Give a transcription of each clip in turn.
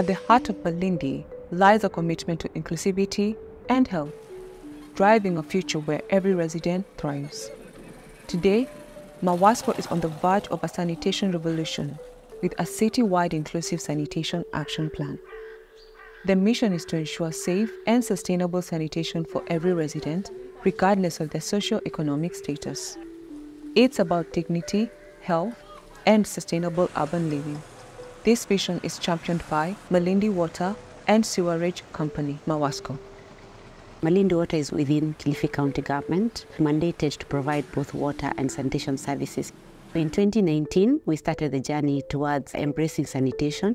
At the heart of Malindi lies a commitment to inclusivity and health, driving a future where every resident thrives. Today, Mawasco is on the verge of a sanitation revolution with a city-wide inclusive sanitation action plan. The mission is to ensure safe and sustainable sanitation for every resident, regardless of their socio-economic status. It's about dignity, health, and sustainable urban living. This vision is championed by Malindi Water and Sewerage Company, Mawasco. Malindi Water is within Kilifi County Government, mandated to provide both water and sanitation services. In 2019, we started the journey towards embracing sanitation.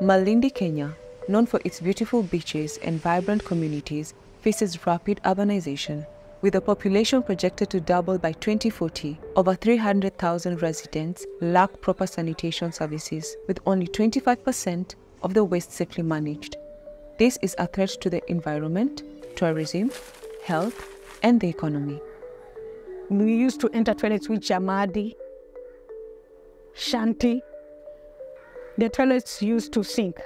Malindi, Kenya, known for its beautiful beaches and vibrant communities, faces rapid urbanization. With a population projected to double by 2040, over 300,000 residents lack proper sanitation services, with only 25% of the waste safely managed. This is a threat to the environment, tourism, health, and the economy. We used to enter toilets with Jamadi, Shanti. The toilets used to sink.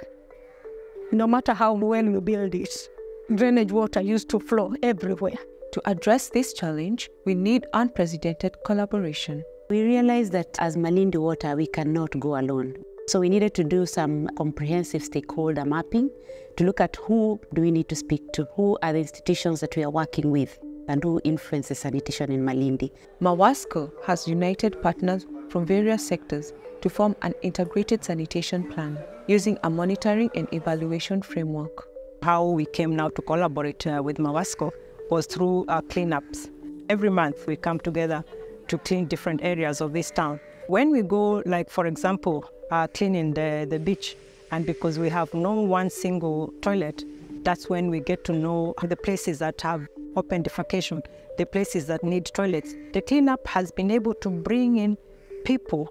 No matter how well you build it, drainage water used to flow everywhere. To address this challenge, we need unprecedented collaboration. We realized that as Malindi Water, we cannot go alone. So we needed to do some comprehensive stakeholder mapping to look at who do we need to speak to, who are the institutions that we are working with, and who influences sanitation in Malindi. Mawasco has united partners from various sectors to form an integrated sanitation plan using a monitoring and evaluation framework. How we came now to collaborate uh, with Mawasco was through our cleanups. Every month we come together to clean different areas of this town. When we go, like for example, uh, cleaning the, the beach, and because we have no one single toilet, that's when we get to know the places that have open defecation, the places that need toilets. The cleanup has been able to bring in people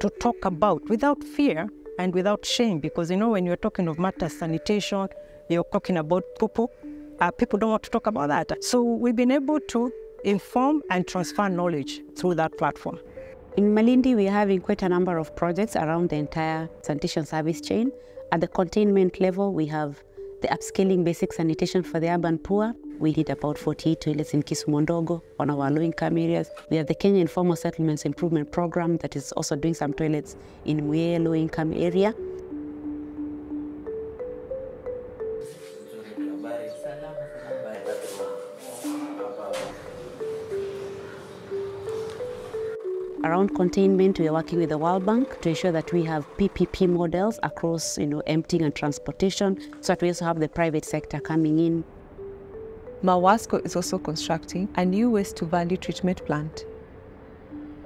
to talk about without fear and without shame, because you know when you're talking of matter sanitation, you're talking about people, uh, people don't want to talk about that. So we've been able to inform and transfer knowledge through that platform. In Malindi, we're having quite a number of projects around the entire sanitation service chain. At the containment level, we have the upscaling basic sanitation for the urban poor. We did about 48 toilets in Kisumondogo, one of our low-income areas. We have the Kenya Informal Settlements Improvement Program that is also doing some toilets in Muye low-income area. Around containment, we are working with the World Bank to ensure that we have PPP models across, you know, emptying and transportation, so that we also have the private sector coming in. Mawasco is also constructing a new waste-to-value treatment plant.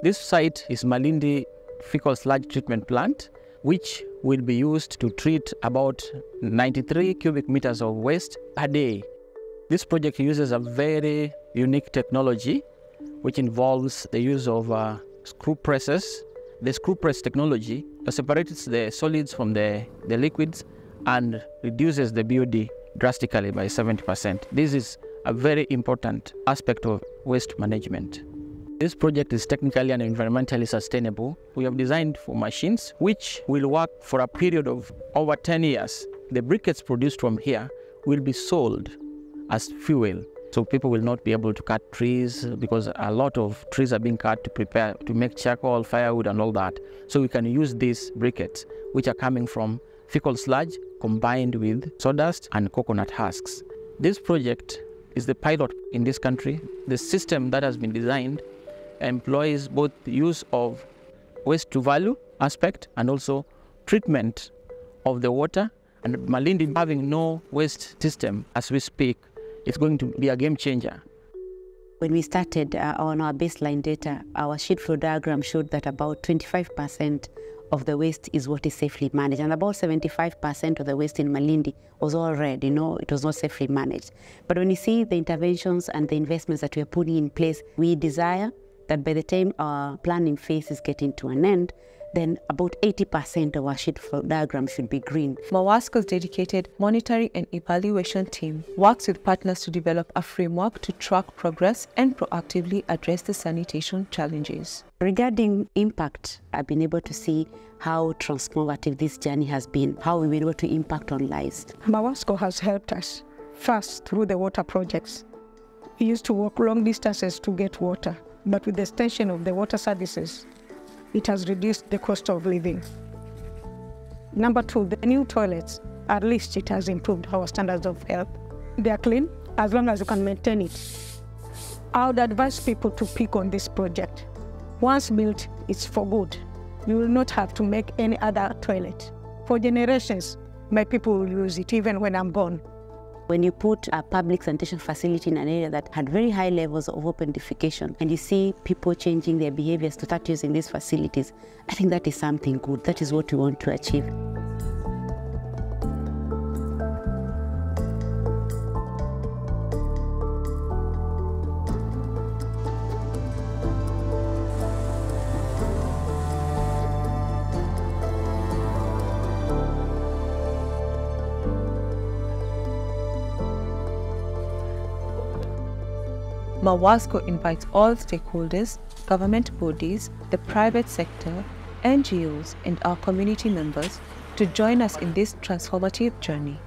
This site is Malindi Fecal Sludge Treatment Plant, which will be used to treat about 93 cubic meters of waste per day. This project uses a very unique technology, which involves the use of uh, screw presses. The screw press technology separates the solids from the, the liquids and reduces the BOD drastically by 70%. This is a very important aspect of waste management. This project is technically and environmentally sustainable. We have designed for machines which will work for a period of over 10 years. The briquettes produced from here will be sold as fuel so people will not be able to cut trees uh, because a lot of trees are being cut to prepare to make charcoal, firewood, and all that. So we can use these briquettes, which are coming from fecal sludge combined with sawdust and coconut husks. This project is the pilot in this country. The system that has been designed employs both the use of waste to value aspect and also treatment of the water. And Malindi having no waste system as we speak it's going to be a game changer. When we started uh, on our baseline data, our shit flow diagram showed that about 25% of the waste is what is safely managed, and about 75% of the waste in Malindi was all red, you know, it was not safely managed. But when you see the interventions and the investments that we are putting in place, we desire that by the time our planning phase is getting to an end, then about 80% of our shit flow diagram should be green. Mawasco's dedicated monitoring and evaluation team works with partners to develop a framework to track progress and proactively address the sanitation challenges. Regarding impact, I've been able to see how transformative this journey has been, how we've been able to impact on lives. Mawasco has helped us first through the water projects. We used to walk long distances to get water, but with the extension of the water services, it has reduced the cost of living. Number two, the new toilets, at least it has improved our standards of health. They are clean as long as you can maintain it. I would advise people to pick on this project. Once built, it's for good. You will not have to make any other toilet. For generations, my people will use it even when I'm gone. When you put a public sanitation facility in an area that had very high levels of open defecation and you see people changing their behaviors to start using these facilities, I think that is something good. That is what we want to achieve. Mawasco invites all stakeholders, government bodies, the private sector, NGOs, and our community members to join us in this transformative journey.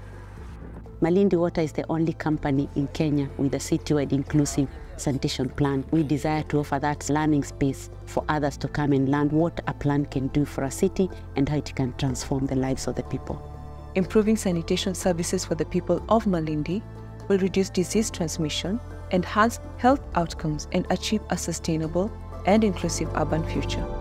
Malindi Water is the only company in Kenya with a citywide inclusive sanitation plan. We desire to offer that learning space for others to come and learn what a plan can do for a city and how it can transform the lives of the people. Improving sanitation services for the people of Malindi will reduce disease transmission, enhance health outcomes, and achieve a sustainable and inclusive urban future.